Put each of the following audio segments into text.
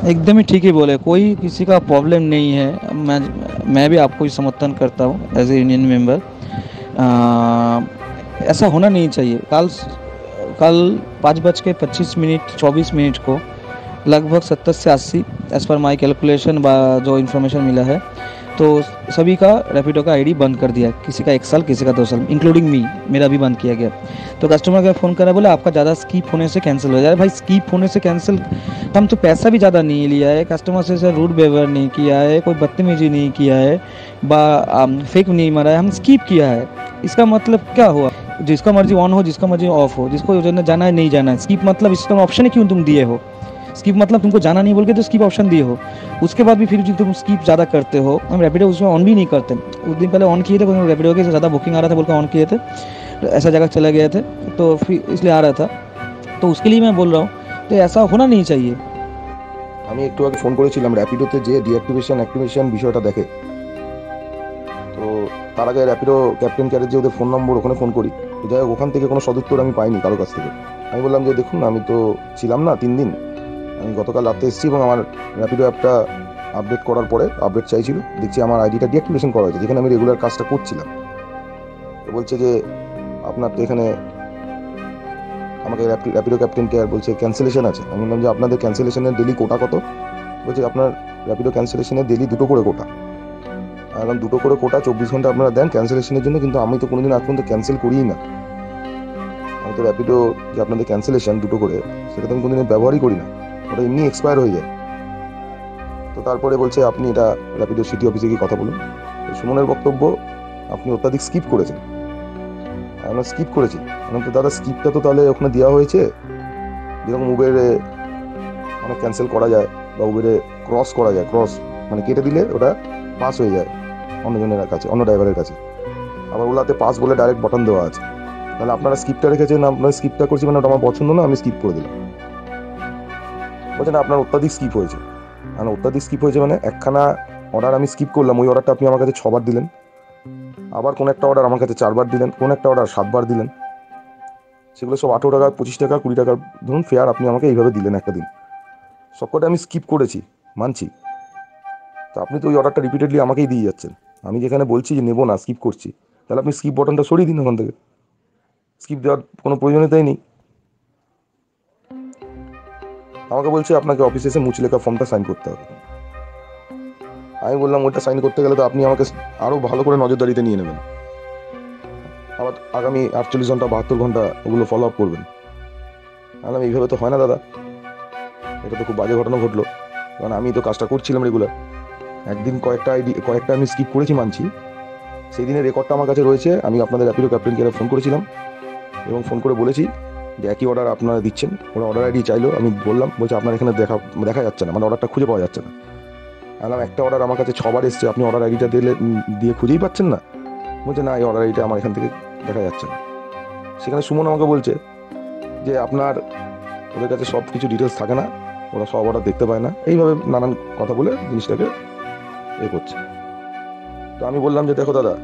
एकदम ही ठीक ही बोले। कोई किसी का प्रॉब्लम नहीं है। मैं मैं भी आपको ही समर्थन करता हूँ एज ए यूनियन मेंबर ऐसा होना नहीं चाहिए। कल कल पाँच बज के पच्चीस मिनट, चौबीस मिनट को लगभग सत्तर से अस्सी एज पर माई कैलकुलेशन जो इन्फॉर्मेशन मिला है तो सभी का रैपिडो का आईडी बंद कर दिया। किसी का एक साल, किसी का दो साल इंक्लूडिंग मी मेरा भी बंद किया गया। तो कस्टमर का फ़ोन करा, बोले, आपका ज़्यादा स्कीप होने से कैंसिल हो जाए। भाई स्कीप होने से कैंसिल हम तो पैसा भी ज़्यादा नहीं लिया है कस्टमर से सर रूड व्यवहार नहीं किया है, कोई बदतमीजी नहीं किया है, बा फेक नहीं मारा है हम स्कीप किया है। इसका मतलब क्या हुआ? जिसका मर्ज़ी ऑन हो, जिसका मर्ज़ी ऑफ़ हो, जिसको जाना है, नहीं जाना है। स्कीप मतलब इसका ऑप्शन ही क्यों तुम दिए हो? स्कीप मतलब तुमको जाना नहीं बोल के तो स्कीप ऑप्शन दिए हो। उसके बाद भी फिर जो तुम स्कीप ज़्यादा करते हो। हम रैपिडो उसमें ऑन भी नहीं करते। उस दिन पहले ऑन किए थे रैपिडो के ज़्यादा बुकिंग आ रहा था, बोल के ऑन किए थे। तो ऐसा जगह चला गया थे तो फिर इसलिए आ रहा था। तो उसके लिए मैं बोल रहा हूँ तो ऐसा होना नहीं चाहिए আমি একটু আগে ফোন করেছিলাম র্যাপিডোতে যে ডিঅ্যাক্টিভেশন অ্যাক্টিভেশন বিষয়টা দেখে তো তার আগে র্যাপিডো ক্যাপ্টেন কেয়ারের যে ওদের ফোন নম্বর ওখানে ফোন করি তো যাই হোক ওখান থেকে কোনো সদুত্তর আমি পাইনি কারো কাছ থেকে আমি বললাম যে দেখুন আমি তো ছিলাম না তিন দিন আমি গতকাল রাতে এসেছি এবং আমার র্যাপিডো অ্যাপটা আপডেট করার পরে আপডেট চাইছিল দেখছি আমার আইডিটা ডিঅ্যাক্টিভেশন করা হয়েছে যেখানে আমি রেগুলার কাজটা করছিলাম তো বলছে যে আপনার তো এখানে আমাকে র্যাপিডো ক্যাপ্টেন কেয়ার বলছে ক্যান্সেলেশন আছে। আমি বললাম যে আপনাদের ক্যান্সেলেশনের ডেলি কোটা কত? বলছে, আপনার র্যাপিডো ক্যান্সেলেশনের ডেলি দুটো করে কোটা এখন দুটো করে কোটা চব্বিশ ঘণ্টা আপনারা দেন ক্যান্সেলেশনের জন্য, কিন্তু আমি তো কোনোদিন আজ পর্যন্ত ক্যান্সেল করিই না। আমি তো র্যাপিডো যে আপনাদের ক্যান্সেলেশন দুটো করে, সেটা তো আমি কোনোদিন ব্যবহারই করি না। ওটা এমনি এক্সপায়ার হয়ে যায়। তো তারপরে বলছে, আপনি এটা র্যাপিডো সিটি অফিসে গিয়ে কথা বলুন। সুমনের বক্তব্য আপনি অত্যাধিক স্কিপ করেছেন। আমরা স্কিপ করেছি। তো দাদা স্কিপটা তো তাহলে ওখানে দেওয়া হয়েছে। যেরকম উবেরে মানে ক্যান্সেল করা যায় বা উবেরে ক্রস করা যায় ক্রস মানে কেটে দিলে ওটা পাস হয়ে যায় অন্যজনের কাছে, অন্য ড্রাইভারের কাছে। আবার ওলাতে পাস বলে ডাইরেক্ট বটন দেওয়া আছে। তাহলে আপনারা স্কিপটা রেখেছেন আপনারা স্কিপটা করছি মানে ওটা আমার পছন্দ না, আমি স্কিপ করে দিলাম। বলছেন আপনার অত্যাধিক স্কিপ হয়েছে। মানে অত্যাধিক স্কিপ হয়েছে মানে একখানা অর্ডার আমি স্কিপ করলাম, ওই অর্ডারটা আপনি আমার কাছে ছবার দিলেন। আবার কোন একটা অর্ডার আমার কাছে চারবার দিলেন, কোন একটা অর্ডার সাতবার দিলেন। সেগুলো সব আঠেরো টাকা, পঁচিশ টাকা, কুড়ি টাকার ধরুন ফেয়ার আপনি আমাকে এইভাবে দিলেন একটা দিন। সবকটা আমি স্কিপ করেছি, মানছি। তো আপনি তো ওই অর্ডারটা রিপিটেডলি আমাকেই দিয়ে যাচ্ছেন। আমি যেখানে বলছি যে নেব না স্কিপ করছি। তাহলে আপনি স্কিপ বটনটা সরিয়ে দিন ওখান থেকে। স্কিপ দেওয়ার কোনো প্রয়োজনীয়তাই নেই। আমাকে বলছে, আপনাকে অফিসে এসে মুচি লেখা ফর্মটা সাইন করতে হবে। আমি বললাম ওইটা সাইন করতে গেলে তো আপনি আমাকে আরও ভালো করে নজরদারিতে নিয়ে নেবেন। আবার আগামী আটচল্লিশ ঘণ্টা, বাহাত্তর ঘণ্টা ওগুলো ফলো আপ করবেন। বললাম, এইভাবে তো হয় না দাদা। এটা তো খুব বাজে ঘটনা ঘটলো। কারণ আমি তো কাজটা করছিলাম রেগুলার একদিন কয়েকটা আইডি কয়েকটা আমি স্কিপ করেছি মানছি। সেই দিনের রেকর্ডটা আমার কাছে রয়েছে। আমি আপনাদের র্যাপিডো ক্যাপ্টেন কেয়ারে ফোন করেছিলাম এবং ফোন করে বলেছি যে একই অর্ডার আপনারা দিচ্ছেন। ওরা অর্ডার আইডি চাইলো। আমি বললাম, বলছে, আপনার এখানে দেখা দেখা যাচ্ছে না। মানে অর্ডারটা খুঁজে পাওয়া যাচ্ছে না। বললাম একটা অর্ডার আমার কাছে ছবার এসছে। আপনি অর্ডার আইডিটা দিলে দিয়ে খুঁজেই পাচ্ছেন না। বলছে, না, এই অর্ডার আইডিটা আমার এখান থেকে দেখা যাচ্ছে না। সেখানে সুমন আমাকে বলছে যে, আপনার ওদের কাছে সব কিছু ডিটেলস থাকে না। ওরা সব অর্ডার দেখতে পায় না। এইভাবে নানান কথা বলে জিনিসটাকে এ করছে। তো আমি বললাম যে, দেখো দাদা,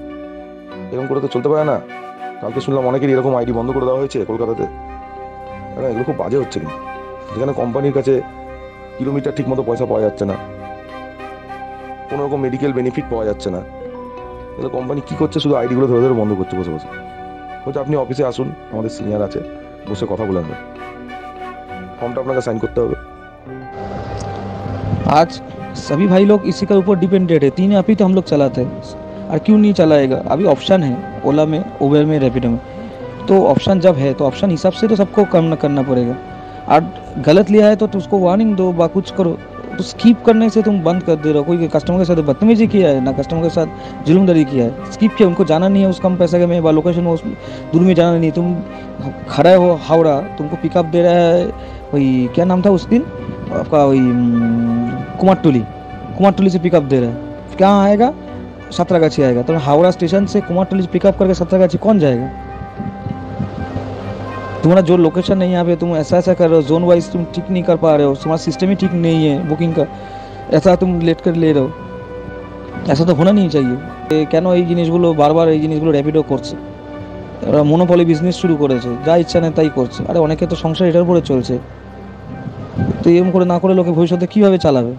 এরকম করে তো চলতে পারে না। কালকে শুনলাম অনেকেরই এরকম আইডি বন্ধ করে দেওয়া হয়েছে কলকাতাতে। হ্যাঁ এগুলো খুব বাজে হচ্ছে কিন্তু। যেখানে কোম্পানির কাছে কিলোমিটার ঠিক মতো পয়সা পাওয়া যাচ্ছে না। কোনো রকম মেডিকেল বেনিফিট পাওয়া যাচ্ছে না তাহলে কোম্পানি কী করছে শুধু আইডিগুলো ধরে ধরে বন্ধ করছে বসে বসে বলছে আপনি অফিসে আসুন আমাদের সিনিয়র আছে বসে কথা বলে নেবেন ফর্মটা আপনাকে সাইন করতে হবে आज सभी भाई लोग इसी के ऊपर डिपेंडेड है तीन ऐप ही तो हम लोग चलाते हैं और क्यों नहीं चलाएगा अभी ऑप्शन है ओला में उबेर में रैपिडो में तो ऑप्शन जब है तो ऑप्शन हिसाब से तो सबको कम करना पड़ेगा और गलत लिया है तो, तो उसको वार्निंग दो बा कुछ करो तो स्कीप करने से तुम बंद कर दे रहे हो। कोई कस्टमर के साथ बदतमीजी किया है, ना कस्टमर के साथ जुलमदरी किया है। स्कीप किया, उनको जाना नहीं है उस कम पैसे के में बा लोकेशन उस दूर में जाना नहीं है। तुम खड़ा हो, हावड़ा, तुमको पिकअप दे रहा है, वही, क्या नाम था उस दिन? आपका वही कुमारटोली। कुमारटोली से पिकअप दे रहा है। कहाँ आएगा? सतरागाछी आएगा। तो हावड़ा स्टेशन से कुमारटोली से पिकअप करके सतरागाछी कौन जाएगा? तुम्हारा जो लोकेशन है यहाँ पे तुम ऐसा ऐसा कर रहे हो जोन वाइज तुम ठीक नहीं कर पा रहे हो तुम्हारा सिस्टम ही ठीक नहीं है बुकिंग का ऐसा तुम लेट कर ले रहे हो ऐसा तो होना नहीं चाहिए কেন এই জিনিসগুলো বারবার এই জিনিসগুলো র্যাপিডো করছে ওরা মনোপলি বিজনেস শুরু করেছে যা ইচ্ছা নেই তাই করছে আরে অনেকে তো সংসার এটার উপরে চলছে তো এরকম করে না করে লোকে ভবিষ্যতে কীভাবে চালাবে